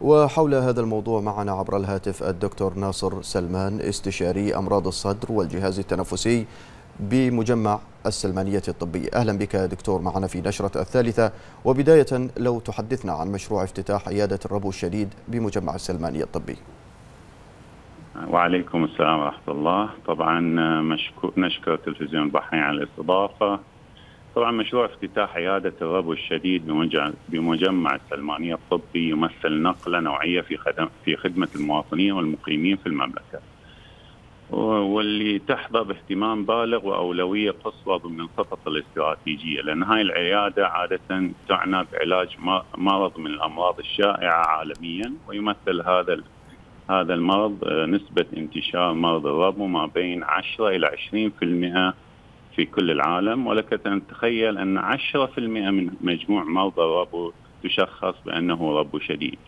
وحول هذا الموضوع معنا عبر الهاتف الدكتور ناصر سلمان استشاري أمراض الصدر والجهاز التنفسي بمجمع السلمانية الطبية. أهلا بك دكتور معنا في نشرة الثالثة. وبداية لو تحدثنا عن مشروع افتتاح عيادة الربو الشديد بمجمع السلمانية الطبي وعليكم السلام ورحمة الله. طبعا نشكر تلفزيون البحرين على الاستضافة. طبعا مشروع افتتاح عيادة الربو الشديد بمجمع السلمانية الطبي يمثل نقلة نوعية في خدم في خدمة المواطنين والمقيمين في المملكة. واللي تحظى باهتمام بالغ وأولوية قصوى ضمن الخطط الاستراتيجية لأن هاي العيادة عادة تعنى بعلاج مرض من الأمراض الشائعة عالميا ويمثل هذا هذا المرض نسبة انتشار مرض الربو ما بين 10 إلى 20% في كل العالم ولك أن تتخيل أن 10% من مجموع مرضى الربو تشخص بأنه ربو شديد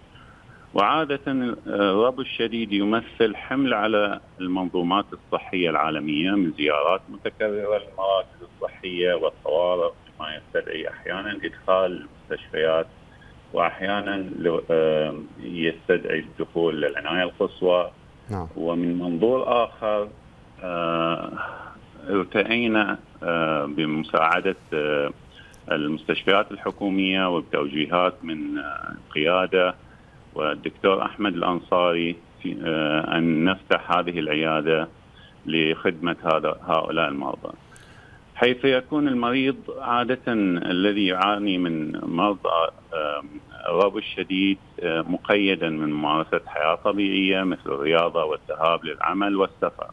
وعادة الربو الشديد يمثل حمل على المنظومات الصحية العالمية من زيارات متكررة للمراكز الصحية والطوارئ ما يستدعي أحيانا إدخال المستشفيات وأحيانا يستدعي الدخول للعناية القصوى نعم. ومن منظور آخر ارتئينا آه، بمساعدة آه، المستشفيات الحكومية وبتوجيهات من القيادة آه، والدكتور أحمد الأنصاري في أن نفتح هذه العيادة لخدمة هذا هؤلاء المرضى. حيث يكون المريض عادة الذي يعاني من مرض الربو الشديد مقيدا من ممارسة حياة طبيعية مثل الرياضة والذهاب للعمل والسفر.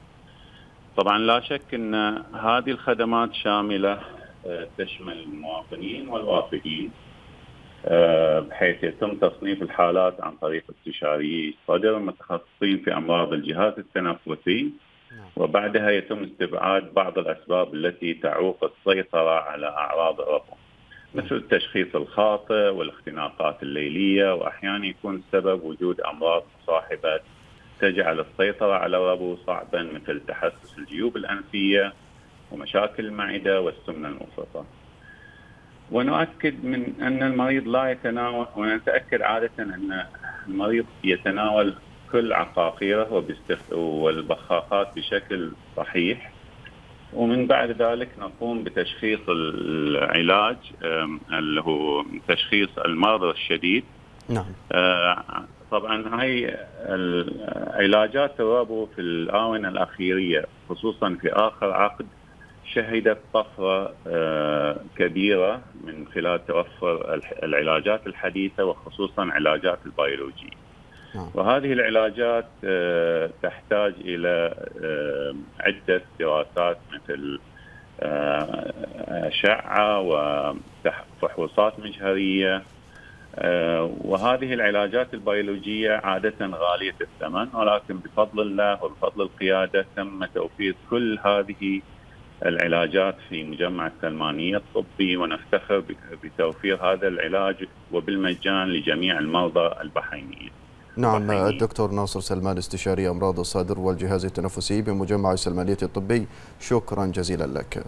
طبعا لا شك إن هذه الخدمات شاملة آه، تشمل المواطنين والوافدين آه، بحيث يتم تصنيف الحالات عن طريق استشاري صدر المتخصصين في أمراض الجهاز التنفسي نعم. وبعدها يتم استبعاد بعض الأسباب التي تعوق السيطرة على أعراض الربو مثل التشخيص الخاطئ والاختناقات الليلية واحيانا يكون السبب وجود أمراض مصاحبة تجعل السيطرة على الربو صعبا مثل تحسس الجيوب الأنفية ومشاكل المعدة والسمنة المفرطة ونؤكد من أن المريض لا يتناول ونتأكد عادة أن المريض يتناول كل عقاقيره والبخاخات بشكل صحيح. ومن بعد ذلك نقوم بتشخيص العلاج اللي هو تشخيص المرض الشديد. نعم. آه، طبعا هاي علاجات الربو في الآونة الاخيره خصوصا في آخر عقد شهدت طفرة آه، كبيرة من خلال توفر العلاجات الحديثة وخصوصا علاجات البيولوجي. نعم. وهذه العلاجات آه، تحتاج إلى آه، عدة دراسات مثل أشعة وفحوصات مجهرية آه، وهذه العلاجات البيولوجية عادة غالية الثمن ولكن بفضل الله وبفضل القيادة تم توفير كل هذه العلاجات في مجمع السلمانية الطبي ونفتخر بتوفير هذا العلاج وبالمجان لجميع المرضى البحرينيين. نعم الدكتور ناصر سلمان استشاري أمراض الصدر والجهاز التنفسي بمجمع السلمانية الطبي. شكرا جزيلا لك.